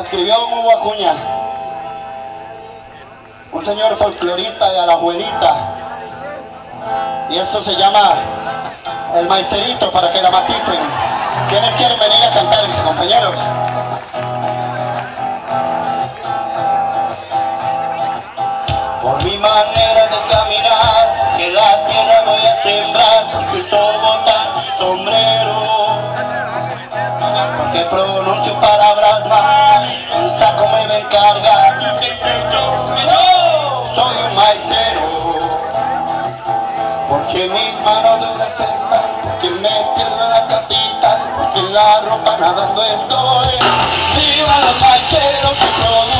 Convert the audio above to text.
escribió Hugo Acuña, un señor folclorista de Alajuelita. Y esto se llama El Maicerito para que la maticen. ¿Quiénes quieren venir a cantar, encargar. Yo soy un maicero, porque mis manos duras están, porque me pierdo la capital, porque en la ropa nadando estoy. Viva los maiceros que producen